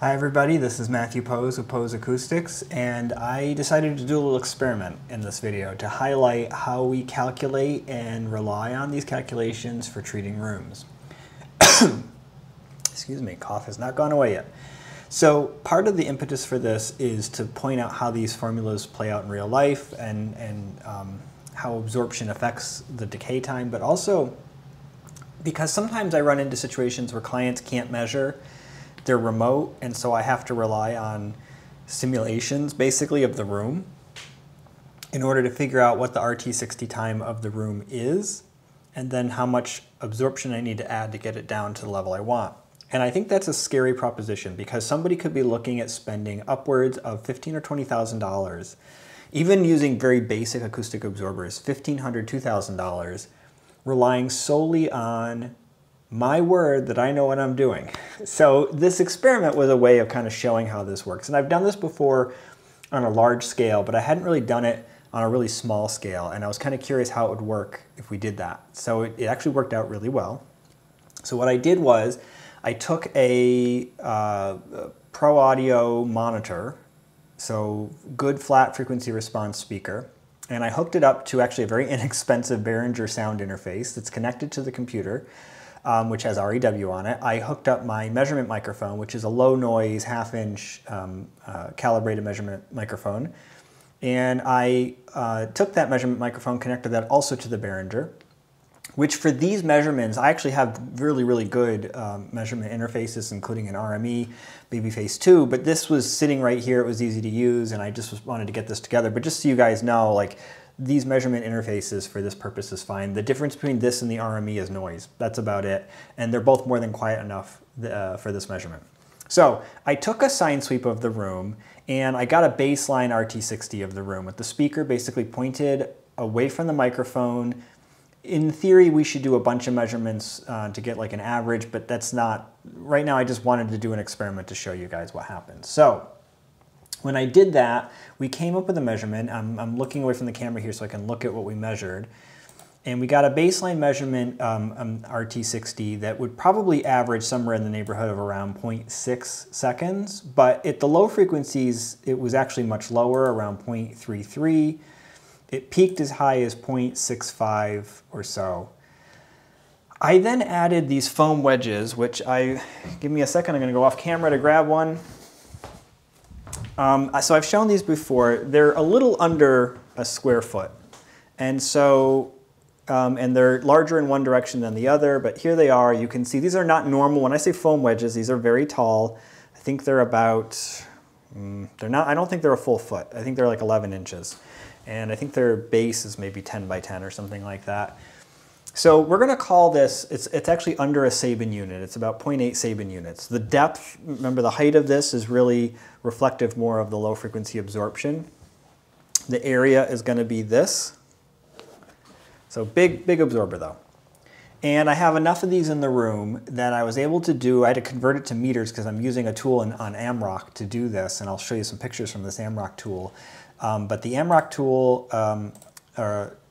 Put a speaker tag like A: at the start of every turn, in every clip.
A: Hi everybody, this is Matthew Poes with Poes Acoustics and I decided to do a little experiment in this video to highlight how we calculate and rely on these calculations for treating rooms. Excuse me, cough has not gone away yet. So part of the impetus for this is to point out how these formulas play out in real life and, and um, how absorption affects the decay time, but also because sometimes I run into situations where clients can't measure they're remote, and so I have to rely on simulations basically of the room in order to figure out what the RT60 time of the room is and then how much absorption I need to add to get it down to the level I want. And I think that's a scary proposition because somebody could be looking at spending upwards of fifteen or twenty thousand dollars, even using very basic acoustic absorbers, fifteen hundred, two thousand dollars, relying solely on my word that I know what I'm doing. So this experiment was a way of kind of showing how this works. And I've done this before on a large scale, but I hadn't really done it on a really small scale. And I was kind of curious how it would work if we did that. So it, it actually worked out really well. So what I did was I took a, uh, Pro Audio monitor, so good flat frequency response speaker, and I hooked it up to actually a very inexpensive Behringer sound interface that's connected to the computer um, which has REW on it. I hooked up my measurement microphone, which is a low noise, half inch um, uh, calibrated measurement microphone. And I uh, took that measurement microphone, connected that also to the Behringer, which for these measurements, I actually have really, really good um, measurement interfaces, including an RME, Babyface 2, but this was sitting right here, it was easy to use, and I just wanted to get this together. But just so you guys know, like these measurement interfaces for this purpose is fine. The difference between this and the RME is noise. That's about it. And they're both more than quiet enough uh, for this measurement. So I took a sine sweep of the room and I got a baseline RT60 of the room with the speaker basically pointed away from the microphone. In theory, we should do a bunch of measurements uh, to get like an average, but that's not, right now I just wanted to do an experiment to show you guys what happens. So when I did that, we came up with a measurement. I'm, I'm, looking away from the camera here so I can look at what we measured. And we got a baseline measurement, um, um, RT60, that would probably average somewhere in the neighborhood of around 0.6 seconds. But at the low frequencies, it was actually much lower, around 0.33. It peaked as high as 0.65 or so. I then added these foam wedges, which I, give me a second, I'm gonna go off camera to grab one. Um, so I've shown these before. They're a little under a square foot. And so, um, and they're larger in one direction than the other, but here they are. You can see these are not normal. When I say foam wedges, these are very tall. I think they're about, mm, they're not, I don't think they're a full foot. I think they're like 11 inches. And I think their base is maybe 10 by 10 or something like that. So we're going to call this, it's, it's actually under a Sabin unit. It's about 0.8 Sabin units. The depth, remember the height of this is really reflective more of the low frequency absorption. The area is going to be this. So big, big absorber though. And I have enough of these in the room that I was able to do, I had to convert it to meters because I'm using a tool in, on AMROC to do this, and I'll show you some pictures from this AMROC tool. Um, but the AMROC tool um,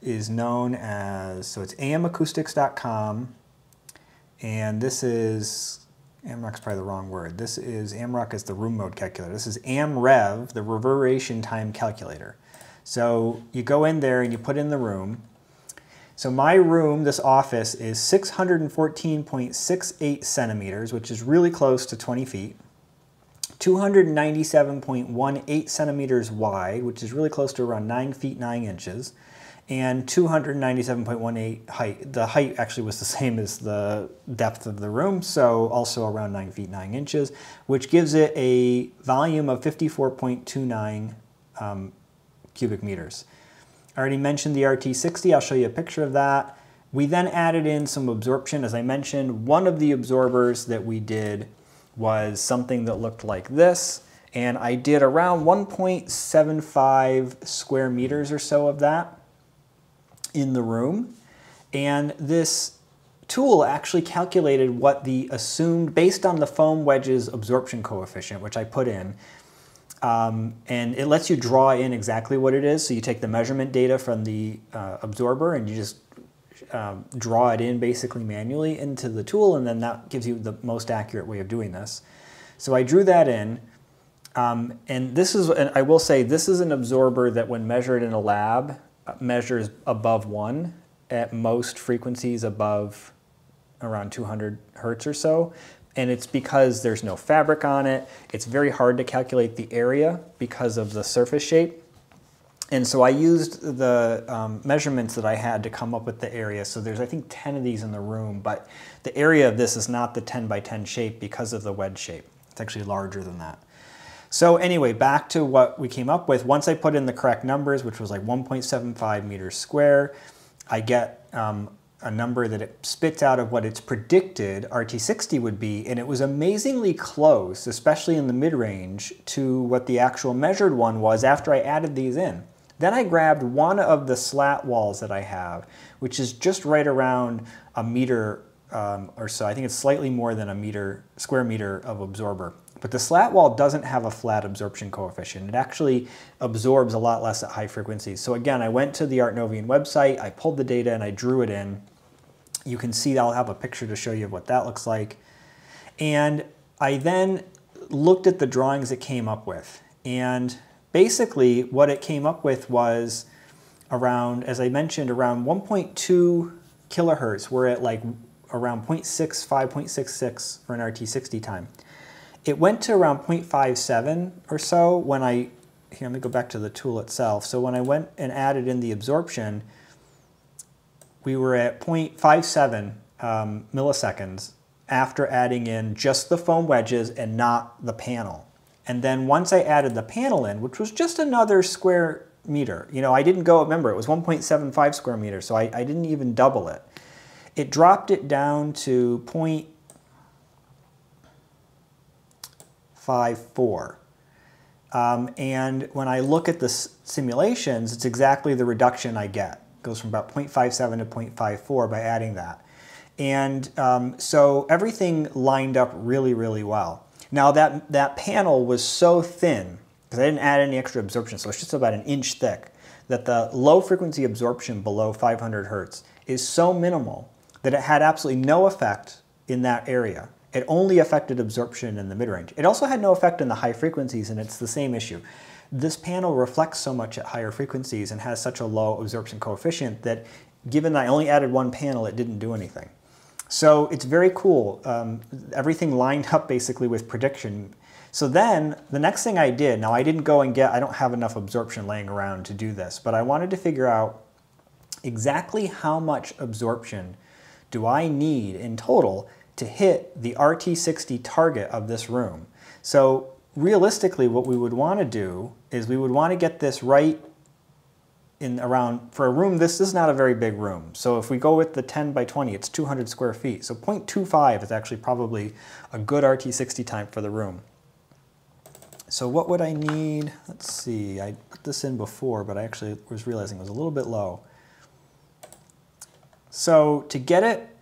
A: is known as, so it's amacoustics.com, and this is, AMROC's probably the wrong word. This is, AMROC is the room mode calculator. This is AmRev, the reverberation time calculator. So you go in there and you put in the room. So my room, this office, is 614.68 centimeters, which is really close to 20 feet. 297.18 centimeters wide, which is really close to around 9 feet 9 inches and 297.18 height. The height actually was the same as the depth of the room, so also around 9 feet 9 inches, which gives it a volume of 54.29 um, cubic meters. I already mentioned the RT60, I'll show you a picture of that. We then added in some absorption, as I mentioned. One of the absorbers that we did was something that looked like this, and I did around 1.75 square meters or so of that in the room. And this tool actually calculated what the assumed, based on the foam wedges absorption coefficient, which I put in, um, and it lets you draw in exactly what it is. So you take the measurement data from the uh, absorber and you just um, draw it in basically manually into the tool, and then that gives you the most accurate way of doing this. So I drew that in. Um, and this is, and I will say, this is an absorber that when measured in a lab, measures above one at most frequencies above around 200 hertz or so. And it's because there's no fabric on it. It's very hard to calculate the area because of the surface shape. And so I used the um, measurements that I had to come up with the area. So there's, I think, 10 of these in the room, but the area of this is not the 10 by 10 shape because of the wedge shape. It's actually larger than that. So anyway, back to what we came up with. Once I put in the correct numbers, which was like 1.75 meters square, I get um, a number that it spits out of what its predicted RT60 would be, and it was amazingly close, especially in the mid-range, to what the actual measured one was after I added these in. Then I grabbed one of the slat walls that I have, which is just right around a meter um, or so. I think it's slightly more than a meter, square meter of absorber. But the slat wall doesn't have a flat absorption coefficient. It actually absorbs a lot less at high frequencies. So again, I went to the Artnovion website, I pulled the data and I drew it in. You can see I'll have a picture to show you what that looks like. And I then looked at the drawings it came up with. And basically what it came up with was around, as I mentioned, around 1.2 kilohertz. We're at like around 0.65, 0.66 for an RT60 time. It went to around 0.57 or so when I, here, let me go back to the tool itself. So when I went and added in the absorption, we were at 0.57 um, milliseconds after adding in just the foam wedges and not the panel. And then once I added the panel in, which was just another square meter, you know, I didn't go, remember, it was 1.75 square meters, so I, I didn't even double it. It dropped it down to 0. 0.54. Um, and when I look at the simulations, it's exactly the reduction I get. It goes from about 0.57 to 0.54 by adding that. And um, so everything lined up really, really well. Now that, that panel was so thin, because I didn't add any extra absorption, so it's just about an inch thick, that the low frequency absorption below 500 hertz is so minimal that it had absolutely no effect in that area. It only affected absorption in the mid-range. It also had no effect in the high frequencies, and it's the same issue. This panel reflects so much at higher frequencies and has such a low absorption coefficient that given that I only added one panel, it didn't do anything. So it's very cool. Um, everything lined up basically with prediction. So then the next thing I did, now I didn't go and get, I don't have enough absorption laying around to do this, but I wanted to figure out exactly how much absorption do I need in total to hit the RT60 target of this room. So realistically, what we would want to do is we would want to get this right in around, for a room, this is not a very big room. So if we go with the 10 by 20, it's 200 square feet. So 0.25 is actually probably a good RT60 time for the room. So what would I need? Let's see, I put this in before, but I actually was realizing it was a little bit low. So to get it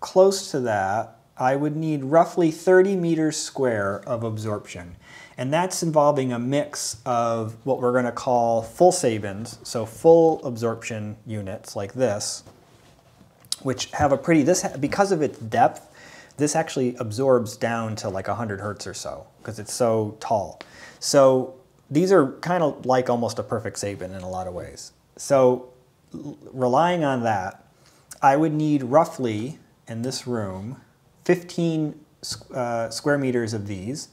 A: close to that, I would need roughly 30 meters square of absorption. And that's involving a mix of what we're going to call full Sabins, so full absorption units like this, which have a pretty, this because of its depth, this actually absorbs down to like 100 hertz or so because it's so tall. So these are kind of like almost a perfect Sabin in a lot of ways. So relying on that, I would need roughly in this room 15 uh, square meters of these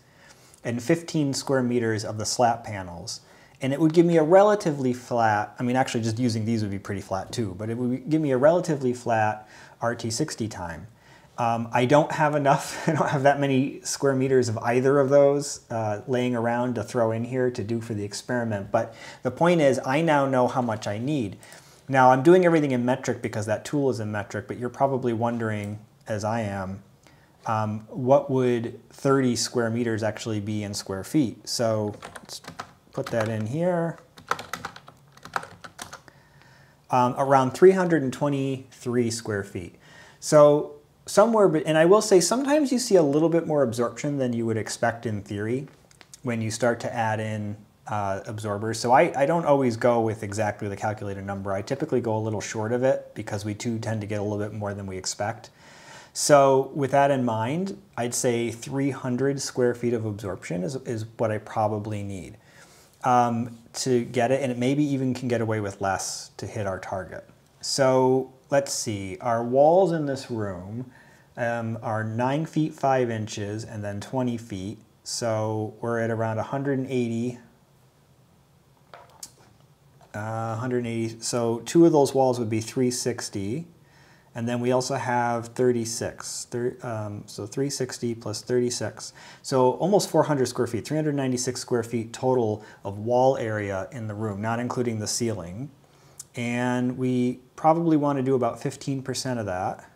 A: and 15 square meters of the slat panels. And it would give me a relatively flat, I mean actually just using these would be pretty flat too, but it would give me a relatively flat RT60 time. Um, I don't have enough, I don't have that many square meters of either of those uh, laying around to throw in here to do for the experiment. But the point is I now know how much I need. Now I'm doing everything in metric because that tool is in metric, but you're probably wondering, as I am, um, what would 30 square meters actually be in square feet? So let's put that in here. Um, around 323 square feet. So somewhere, and I will say sometimes you see a little bit more absorption than you would expect in theory when you start to add in uh, absorbers. So I, I don't always go with exactly the calculated number. I typically go a little short of it because we too tend to get a little bit more than we expect. So with that in mind, I'd say 300 square feet of absorption is, is what I probably need um, to get it, and it maybe even can get away with less to hit our target. So let's see, our walls in this room um, are 9 feet 5 inches and then 20 feet. So we're at around 180 uh, 180. So two of those walls would be 360. And then we also have 36. um, so 360 plus 36. So almost 400 square feet, 396 square feet total of wall area in the room, not including the ceiling. And we probably want to do about 15% of that.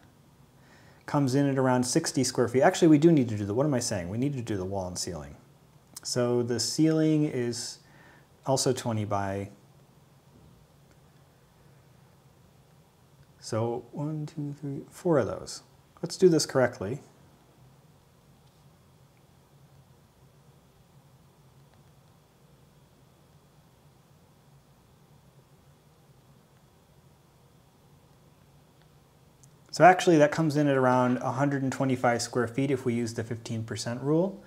A: Comes in at around 60 square feet. Actually, we do need to do the, what am I saying? We need to do the wall and ceiling. So the ceiling is also 20 by So one, two, three, four of those. Let's do this correctly. So actually that comes in at around 125 square feet if we use the 15% rule.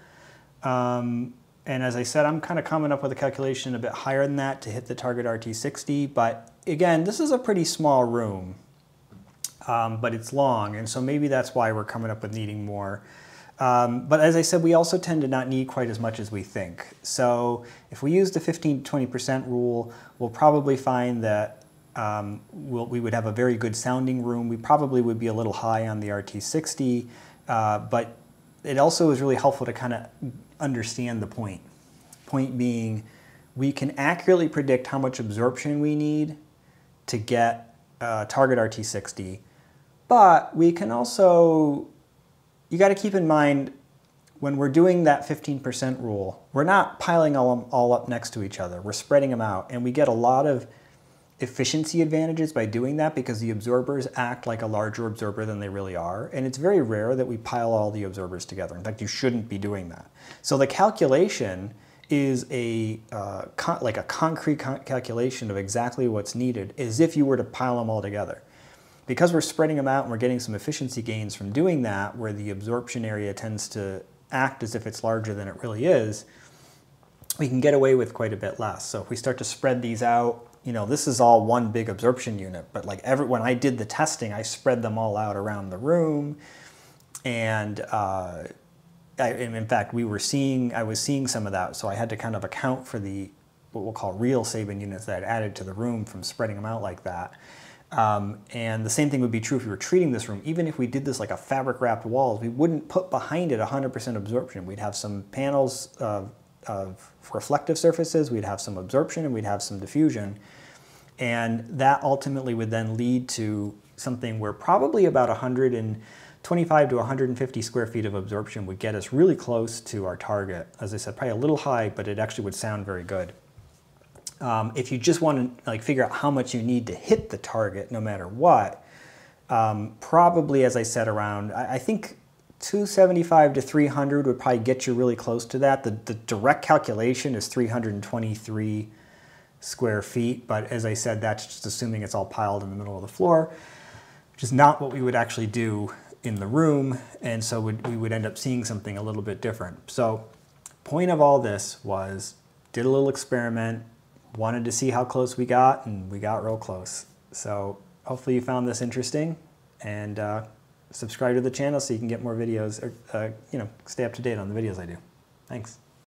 A: Um, and as I said, I'm kind of coming up with a calculation a bit higher than that to hit the target RT60. But again, this is a pretty small room um, but it's long, and so maybe that's why we're coming up with needing more. Um, but as I said, we also tend to not need quite as much as we think. So if we use the 15 to 20% rule, we'll probably find that um, we'll, we would have a very good sounding room. We probably would be a little high on the RT60, uh, but it also is really helpful to kind of understand the point. Point being, we can accurately predict how much absorption we need to get uh, target RT60 but we can also, you got to keep in mind when we're doing that 15% rule, we're not piling all, them all up next to each other. We're spreading them out. And we get a lot of efficiency advantages by doing that because the absorbers act like a larger absorber than they really are. And it's very rare that we pile all the absorbers together. In fact, you shouldn't be doing that. So the calculation is a uh, like a concrete calculation of exactly what's needed as if you were to pile them all together. Because we're spreading them out and we're getting some efficiency gains from doing that, where the absorption area tends to act as if it's larger than it really is, we can get away with quite a bit less. So if we start to spread these out, you know, this is all one big absorption unit, but like every, when I did the testing, I spread them all out around the room. And uh, I, in fact, we were seeing, I was seeing some of that. So I had to kind of account for the, what we'll call real Sabin units that I'd added to the room from spreading them out like that. Um, and the same thing would be true if we were treating this room. Even if we did this like a fabric wrapped walls, we wouldn't put behind it 100% absorption. We'd have some panels of, of, reflective surfaces, we'd have some absorption, and we'd have some diffusion. And that ultimately would then lead to something where probably about 125 to 150 square feet of absorption would get us really close to our target. As I said, probably a little high, but it actually would sound very good. Um, if you just want to like figure out how much you need to hit the target no matter what, um, probably, as I said, around, I, I, think 275 to 300 would probably get you really close to that. The, the direct calculation is 323 square feet, but as I said, that's just assuming it's all piled in the middle of the floor, which is not what we would actually do in the room, and so would, we would end up seeing something a little bit different. So point of all this was, did a little experiment, wanted to see how close we got, and we got real close. So hopefully you found this interesting, and uh, subscribe to the channel so you can get more videos, or uh, you know, stay up to date on the videos I do. Thanks.